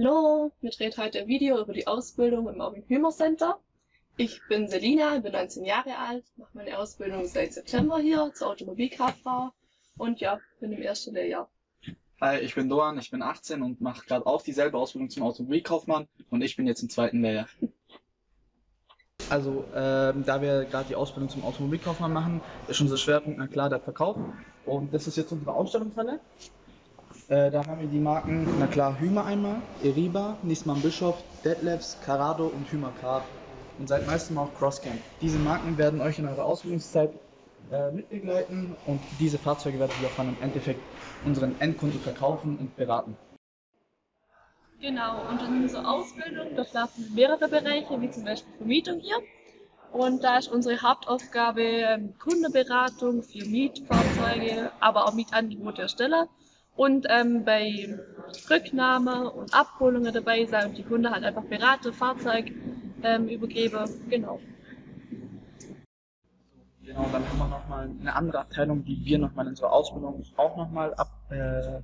Hallo, wir drehen heute ein Video über die Ausbildung im Erwin Hümer Center. Ich bin Selina, bin 19 Jahre alt, mache meine Ausbildung seit September hier zur Automobilkauffrau und ja, bin im ersten Lehrjahr. Hi, ich bin Doan, ich bin 18 und mache gerade auch dieselbe Ausbildung zum Automobilkaufmann und ich bin jetzt im zweiten Lehrjahr. Also, ähm, da wir gerade die Ausbildung zum Automobilkaufmann machen, ist unser Schwerpunkt, na klar, der Verkauf. Und das ist jetzt unsere Ausstellungshalle. Äh, da haben wir die Marken, na klar, Hümer einmal, Eriba, Niesmann Bischof, Detlefs, Carado und Hümer Car. Und seit meistem auch Crosscamp. Diese Marken werden euch in eurer Ausbildungszeit äh, mitbegleiten und diese Fahrzeuge werden wir dann im Endeffekt unseren Endkunden verkaufen und beraten. Genau, und in unserer Ausbildung durchlaufen wir mehrere Bereiche, wie zum Beispiel Vermietung hier. Und da ist unsere Hauptaufgabe ähm, Kundenberatung für Mietfahrzeuge, aber auch Mietangebote erstellen. Und ähm, bei Rücknahme und Abholungen dabei sein und die Kunde halt einfach berate, Fahrzeug ähm, übergebe. Genau. Genau, dann haben wir nochmal eine andere Abteilung, die wir nochmal in unserer Ausbildung auch nochmal ab, äh,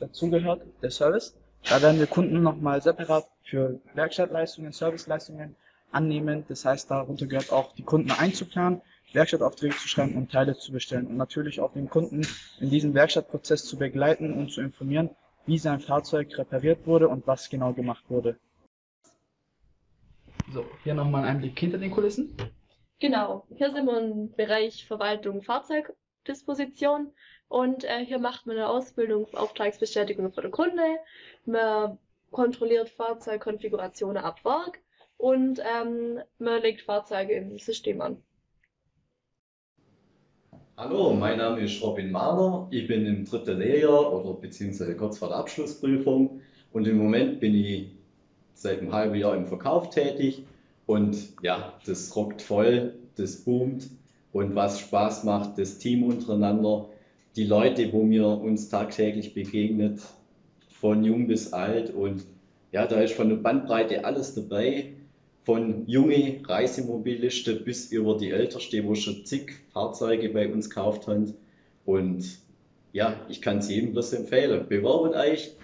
dazugehört, der Service. Da werden wir Kunden nochmal separat für Werkstattleistungen, Serviceleistungen annehmen. Das heißt, darunter gehört auch die Kunden einzuplanen, Werkstattaufträge zu schreiben und Teile zu bestellen und natürlich auch den Kunden in diesem Werkstattprozess zu begleiten und zu informieren, wie sein Fahrzeug repariert wurde und was genau gemacht wurde. So, hier nochmal ein Einblick hinter den Kulissen. Genau, hier sind wir im Bereich Verwaltung Fahrzeugdisposition und äh, hier macht man eine Ausbildung für Auftragsbestätigung für den Kunde. Man kontrolliert Fahrzeugkonfigurationen ab Werk und ähm, man legt Fahrzeuge im System an. Hallo, mein Name ist Robin Mahler. Ich bin im dritten Lehrjahr oder beziehungsweise kurz vor der Abschlussprüfung. Und im Moment bin ich seit einem halben Jahr im Verkauf tätig. Und ja, das rockt voll, das boomt. Und was Spaß macht, das Team untereinander, die Leute, wo mir uns tagtäglich begegnet, von jung bis alt. Und ja, da ist von der Bandbreite alles dabei, von junge Reisemobilisten bis über die Älterste, wo schon zig Fahrzeuge bei uns gekauft haben und ja, ich kann es jedem bloß empfehlen. Bewerbt euch,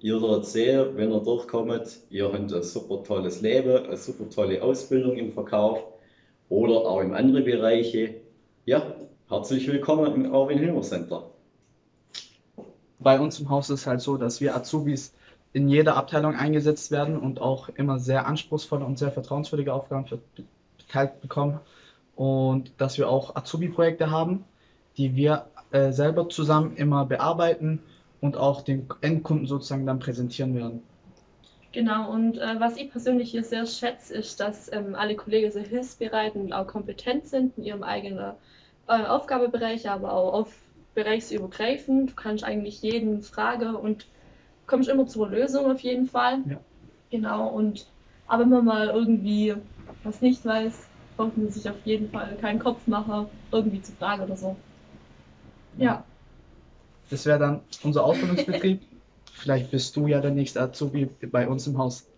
ihr werdet sehen, wenn ihr durchkommt, ihr habt ein super tolles Leben, eine super tolle Ausbildung im Verkauf oder auch in andere Bereiche. Ja, herzlich willkommen im Erwin Hilmer Center. Bei uns im Haus ist es halt so, dass wir Azubis in jeder Abteilung eingesetzt werden und auch immer sehr anspruchsvolle und sehr vertrauenswürdige Aufgaben verteilt bekommen und dass wir auch Azubi-Projekte haben, die wir äh, selber zusammen immer bearbeiten und auch den Endkunden sozusagen dann präsentieren werden. Genau, und äh, was ich persönlich hier sehr schätze, ist, dass ähm, alle Kollegen sehr hilfsbereit und auch kompetent sind in ihrem eigenen äh, Aufgabebereich, aber auch auf bereichsübergreifend. Du kannst eigentlich jeden fragen und kommst immer zur Lösung auf jeden Fall. Ja. Genau, und aber wenn man mal irgendwie was nicht weiß, braucht man sich auf jeden Fall keinen Kopf machen, irgendwie zu fragen oder so. Ja. Das wäre dann unser Ausbildungsbetrieb. Vielleicht bist du ja der nächste Azubi bei uns im Haus.